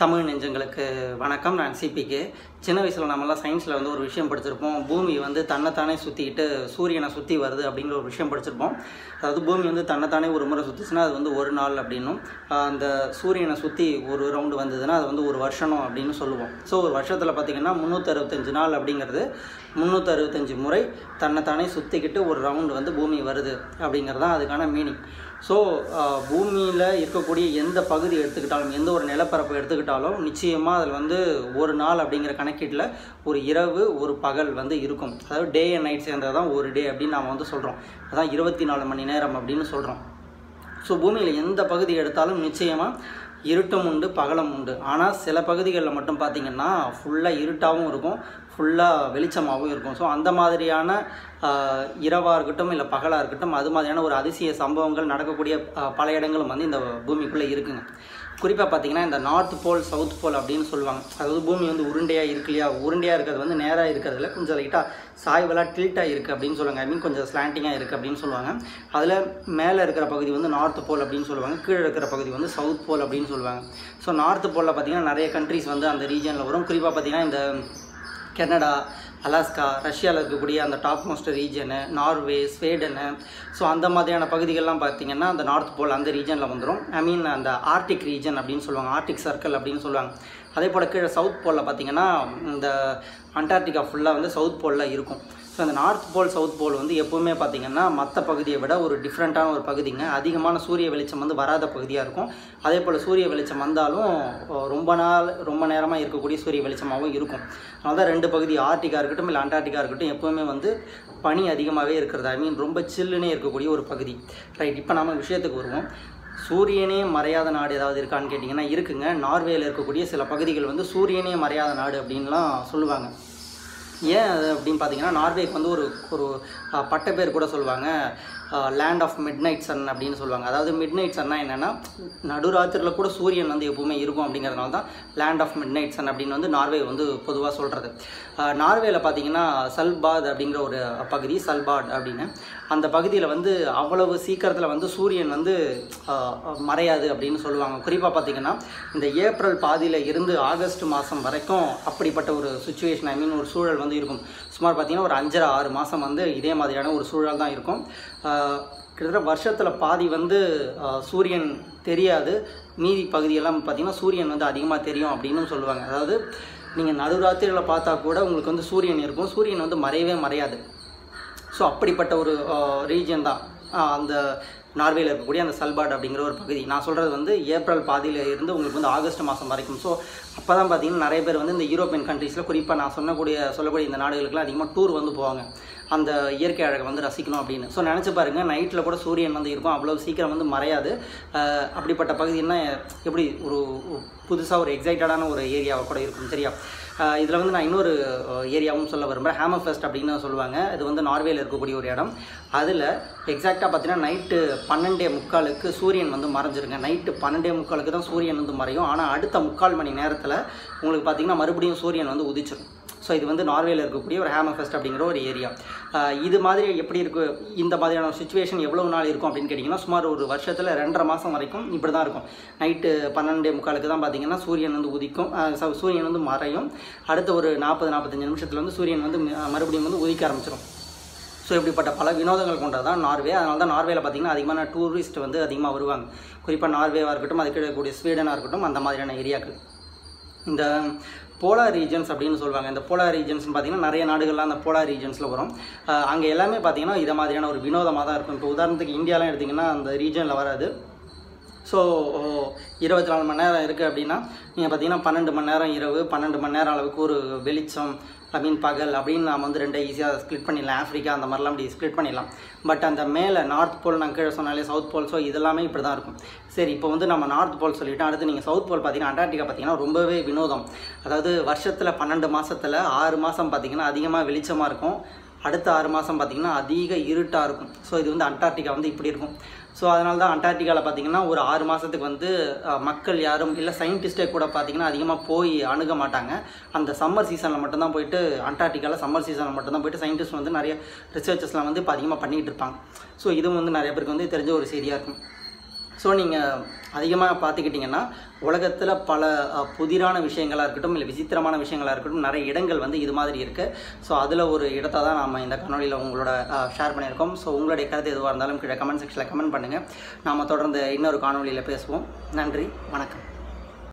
தமிழ் நெஞ்சங்களுக்கு வணக்கம். நான் சிபிகே சின்ன வயசில் நம்மலாம் சயின்ஸில் வந்து ஒரு விஷயம் படிச்சிருப்போம். பூமி வந்து தன்னைத்தானே சுற்றிக்கிட்டு சூரியனை சுற்றி வருது அப்படிங்கிற ஒரு விஷயம் படிச்சிருப்போம். அதாவது பூமி வந்து தன்னைத்தானே ஒரு முறை சுற்றுச்சுன்னா அது வந்து ஒரு நாள் அப்படின்னும். அந்த சூரியனை சுற்றி ஒரு ரவுண்டு வந்ததுன்னா அது வந்து ஒரு வருஷம் அப்படின்னு சொல்லுவோம். ஸோ ஒரு வருஷத்தில் பார்த்திங்கன்னா முந்நூற்றறுபத்தஞ்சு நாள் அப்படிங்கிறது முந்நூற்றறுபத்தஞ்சு முறை தன்னைத்தானே சுற்றிக்கிட்டு ஒரு ரவுண்டு வந்து பூமி வருது அப்படிங்கிறது தான் அதுக்கான மீனிங் ஸோ uh, பூமியில் இருக்கக்கூடிய எந்த பகுதி எடுத்துக்கிட்டாலும் எந்த ஒரு நிலப்பரப்பு எடுத்துக்கிட்டாலும் நிச்சயமாக அதில் வந்து ஒரு நாள் அப்படிங்கிற கணக்கீட்டில் ஒரு இரவு ஒரு பகல் வந்து இருக்கும். அதாவது டே அண்ட் நைட் சேர்ந்தது தான் ஒரு டே அப்படின்னு நாம் வந்து சொல்கிறோம் அதான் இருபத்தி நாலு மணி நேரம் அப்படின்னு சொல்கிறோம் ஸோ பூமியில் எந்த பகுதி எடுத்தாலும் நிச்சயமாக இருட்டும் உண்டு பகலும் உண்டு. ஆனால் சில பகுதிகளில் மட்டும் பார்த்திங்கன்னா ஃபுல்லாக இருட்டாகவும் இருக்கும். ஃபுல்லாக வெளிச்சமாகவும் இருக்கும். ஸோ அந்த மாதிரியான இரவாக இருக்கட்டும் இல்லை பகலாக இருக்கட்டும் அது மாதிரியான ஒரு அதிசய சம்பவங்கள் நடக்கக்கூடிய பல இடங்களும் வந்து இந்த பூமிக்குள்ளே இருக்குங்க. குறிப்பாக பார்த்தீங்கன்னா இந்த நார்த் போல் சவுத் போல் அப்படின்னு சொல்லுவாங்க. அதாவது பூமி வந்து உருண்டையாக இருக்கு இல்லையா? உருண்டையாக இருக்கிறது வந்து நேராக இருக்கிறதுல கொஞ்சம் லைட்டாக சாய்வலாக டில்ட்டாக இருக்குது அப்படின்னு சொல்லுவாங்க. ஐ மீன் கொஞ்சம் ஸ்லாண்டிங்காக இருக்குது அப்படின்னு சொல்லுவாங்க. அதில் மேலே இருக்கிற பகுதி வந்து நார்த் போல் அப்படின்னு சொல்லுவாங்க. கீழே இருக்கிற பகுதி வந்து சவுத் போல் அப்படின்னு சொல்லுவாங்க. ஸோ நார்த் போலில் பார்த்தீங்கன்னா நிறைய கண்ட்ரிஸ் வந்து அந்த ரீஜனில் வரும். குறிப்பாக பார்த்தீங்கன்னா இந்த கனடா அலாஸ்கா ரஷ்யாவில் இருக்கக்கூடிய அந்த top most region Norway Sweden. So அந்த மாதிரியான பகுதிகள்லாம் பார்த்தீங்கன்னா அந்த நார்த் போல் அந்த ரீஜனில் வந்துடும் ஐ மீன் அந்த ஆர்டிக் ரீஜன் அப்படின்னு சொல்லுவாங்க. ஆர்டிக் சர்க்கிள் அப்படின்னு சொல்லுவாங்க. அதே போல் கீழே சவுத் போலில் பார்த்தீங்கன்னா இந்த அண்டார்டிகா ஃபுல்லாக வந்து சவுத் போலில் இருக்கும். ஸோ அந்த நார்த் போல் சவுத் போல் வந்து எப்போவுமே பார்த்தீங்கன்னா மற்ற பகுதியை விட ஒரு டிஃப்ரெண்ட்டான ஒரு பகுதிங்க. அதிகமான சூரிய வெளிச்சம் வந்து வராத பகுதியாக இருக்கும். அதே போல் சூரிய வெளிச்சம் வந்தாலும் ரொம்ப நாள் ரொம்ப நேரமாக இருக்கக்கூடிய சூரிய வெளிச்சமாகவும் இருக்கும். அதனால தான் ரெண்டு பகுதி ஆர்டிகா இருக்கட்டும் இல்லை அண்டார்டிகா இருக்கட்டும் எப்போவுமே வந்து பனி அதிகமாகவே இருக்கிறது. ஐ மீன் ரொம்ப சில்லுனே இருக்கக்கூடிய ஒரு பகுதி. ரைட் இப்போ நம்ம விஷயத்துக்கு வருவோம். சூரியனே மறையாத நாடு ஏதாவது இருக்கான்னு கேட்டிங்கன்னா இருக்குங்க. நார்வேயில் இருக்கக்கூடிய சில பகுதிகள் வந்து சூரியனே மறையாத நாடு அப்படின்லாம் சொல்லுவாங்க. ஏன் அது அப்படின்னு பார்த்தீங்கன்னா நார்வேக்கு வந்து ஒரு ஒரு பட்ட பேர் கூட சொல்லுவாங்க. Land of midnight sun அப்படின்னு சொல்லுவாங்க. அதாவது மிட் நைட் சன்னா என்னென்னா நடுராத்திரியில் கூட சூரியன் வந்து எப்போவுமே இருக்கும் அப்படிங்கிறதுனால தான் land of midnight sun அப்படின்னு வந்து நார்வே வந்து பொதுவாக சொல்கிறது நார்வேயில் பார்த்தீங்கன்னா சல்பாத் அப்படிங்கிற ஒரு பகுதி சல்பாட் அப்படின்னு. அந்த பகுதியில் வந்து அவ்வளவு சீக்கிரத்தில் வந்து சூரியன் வந்து மறையாது அப்படின்னு சொல்லுவாங்க. குறிப்பாக பார்த்தீங்கன்னா இந்த ஏப்ரல் பாதியில் இருந்து ஆகஸ்ட் மாதம் வரைக்கும் அப்படிப்பட்ட ஒரு சுச்சுவேஷன் ஐ மீன் ஒரு சூழல் வந்து இருக்கும். சுமார் பார்த்தீங்கன்னா ஒரு அஞ்சரை ஆறு மாதம் வந்து இதே மாதிரியான ஒரு சூழல் தான் இருக்கும். கிட்டத்தட்ட வருஷத்தில் பாதி வந்து சூரியன் தெரியாது. மீதி பகுதியெல்லாம் பார்த்தீங்கன்னா சூரியன் வந்து அதிகமாக தெரியும் அப்படின்னு சொல்லுவாங்க. அதாவது நீங்கள் நடுராத்திரியில் பார்த்தா கூட உங்களுக்கு வந்து சூரியன் இருக்கும். சூரியன் வந்து மறையவே மறையாது. ஸோ அப்படிப்பட்ட ஒரு ரீஜன் தான். அந்த நார்வேல இருக்கக்கூடிய அந்த சல்பாட் அப்படிங்கிற ஒரு பகுதி. நான் சொல்கிறது வந்து ஏப்ரல் பாதியில் இருந்து உங்களுக்கு வந்து ஆகஸ்ட் மாதம் வரைக்கும். ஸோ அப்போ தான் பார்த்தீங்கன்னா நிறைய பேர் வந்து இந்த யூரோப்பியன் கண்ட்ரீஸில் குறிப்பாக நான் சொன்னக்கூடிய சொல்லக்கூடிய இந்த நாடுகளுக்குலாம் அதிகமாக டூர் வந்து போவாங்க. அந்த இயற்கை அழகை வந்து ரசிக்கணும் அப்படின்னு. ஸோ நினச்சி பாருங்கள் நைட்டில் கூட சூரியன் வந்து இருக்கும் அவ்வளோ சீக்கிரம் வந்து மறையாது. அப்படிப்பட்ட பகுதின்னா எப்படி ஒரு புதுசாக ஒரு எக்ஸைட்டடான ஒரு ஏரியாவாக கூட இருக்கும் சரியா? இதில் வந்து நான் இன்னொரு ஏரியாவும் சொல்ல விரும்புகிறேன் ஹேமஃபெஸ்ட் அப்படின்னு சொல்லுவாங்க. இது வந்து நார்வேயில் இருக்கக்கூடிய ஒரு இடம். அதில் எக்ஸாக்டாக பார்த்தீங்கன்னா நைட்டு பன்னெண்டே முக்காலுக்கு சூரியன் வந்து மறைஞ்சிருங்க. நைட்டு பன்னெண்டே முக்காலுக்கு தான் சூரியன் வந்து மறையும். ஆனால் அடுத்த முக்கால் மணி நேரத்தில் உங்களுக்கு பார்த்தீங்கன்னா மறுபடியும் சூரியன் வந்து உதிச்சிடும் ஸோ இது வந்து நார்வேல இருக்கக்கூடிய ஒரு ஹேமஃபெஸ்ட் அப்படிங்கிற ஒரு ஏரியா இது மாதிரி எப்படி இருக்கு? இந்த மாதிரியான சுச்சுவேஷன் எவ்வளவு நாள் இருக்கும் அப்படின்னு கேட்டிங்கன்னா சுமார் ஒரு வருஷத்தில் ரெண்டரை மாதம் வரைக்கும் இப்படி தான் இருக்கும். நைட்டு பன்னெண்டு முக்காலுக்கு தான் பார்த்தீங்கன்னா சூரியன் வந்து உதிக்கும். சூரியன் வந்து மறையும். அடுத்த ஒரு நாற்பது நாற்பத்தஞ்சு நிமிஷத்தில் வந்து சூரியன் வந்து ம- மறுபடியும் வந்து உதிக்க ஆரம்பிச்சிடும் ஸோ இப்படிப்பட்ட பல வினோதங்கள் கொண்டது தான் நார்வே. அதனால தான் நார்வேல பார்த்தீங்கன்னா அதிகமான டூரிஸ்ட் வந்து அதிகமாக வருவாங்க. குறிப்பாக நார்வேவாக இருக்கட்டும் அதுக்கு ஸ்வீடனாக இருக்கட்டும் அந்த மாதிரியான ஏரியாக்கள் இந்த போலார் ரீஜன்ஸ் அப்படின்னு சொல்லுவாங்க. இந்த போலார் ரீஜன்ஸ்னு பார்த்தீங்கன்னா நிறைய நாடுகள்லாம் அந்த போலார் ரீஜன்ஸில் வரும். அங்கே எல்லாமே பார்த்தீங்கன்னா இதை மாதிரியான ஒரு வினோதமாக தான் இருக்கும். இப்போ உதாரணத்துக்கு இந்தியாலாம் எடுத்திங்கன்னா அந்த ரீஜனில் வராது. ஸோ இருபத்தி நாலு மணி நேரம் இருக்குது அப்படின்னா நீங்கள் பார்த்தீங்கன்னா பன்னெண்டு மணி நேரம் இரவு பன்னெண்டு மணி நேரம் அளவுக்கு ஒரு வெளிச்சம் ஐ மீன் பகல் அப்படின்னு நாம் வந்து ரெண்டை ஈஸியாக ஸ்ப்ளிட் பண்ணிடலாம். ஆஃப்ரிக்கா அந்த மாதிரிலாம் அப்படி ஸ்ப்ளிட் பண்ணிடலாம். பட் அந்த மேலே நார்த் போல் நான் கீழே சொன்னாலே சவுத் போல் ஸோ இதெல்லாமே இப்படி தான் இருக்கும். சரி இப்போ வந்து நம்ம நார்த் போல் சொல்லிவிட்டு அடுத்து நீங்கள் சவுத் போல் பார்த்தீங்கன்னா அண்டார்டிகா பார்த்தீங்கன்னா ரொம்பவே வினோதம். அதாவது வருஷத்தில் பன்னெண்டு மாதத்தில் ஆறு மாதம் பார்த்தீங்கன்னா அதிகமாக வெளிச்சமாக இருக்கும். அடுத்த ஆறு மாதம் பார்த்தீங்கன்னா அதிக இருட்டாக இருக்கும். ஸோ இது வந்து அண்டார்டிகா வந்து இப்படி இருக்கும். ஸோ அதனால தான் அண்டார்டிகாவில் பார்த்தீங்கன்னா ஒரு ஆறு மாதத்துக்கு வந்து மக்கள் யாரும் இல்லை சயின்டிஸ்டே கூட பார்த்தீங்கன்னா அதிகமாக போய் அணுக மாட்டாங்க. அந்த சம்மர் சீசனில் மட்டும்தான் போயிட்டு அண்டார்டிகாவில் சம்மர் சீசனில் மட்டும்தான் போயிட்டு சயின்டிஸ்ட் வந்து நிறைய ரிசர்ச்சஸ்லாம் வந்து இப்போ அதிகமாக பண்ணிகிட்டு இருப்பாங்க. ஸோ இதுவும் வந்து நிறைய பேருக்கு வந்து தெரிஞ்ச ஒரு செய்தியாக இருக்கும். ஸோ நீங்கள் அதிகமாக பார்த்துக்கிட்டிங்கன்னா உலகத்தில் பல புதிரான விஷயங்களாக இருக்கட்டும் இல்லை விசித்திரமான விஷயங்களாக இருக்கட்டும் நிறைய இடங்கள் வந்து இது மாதிரி இருக்குது ஸோ அதில் ஒரு இடத்த தான் நாம் இந்த காணொலியில் உங்களோட ஷேர் பண்ணியிருக்கோம். ஸோ உங்களுடைய கருத்து எதுவாக இருந்தாலும் கீழே கமெண்ட் செக்ஷனில் கமெண்ட் பண்ணுங்கள் நாம் தொடர்ந்து இன்னொரு காணொலியில் பேசுவோம். நன்றி. வணக்கம்.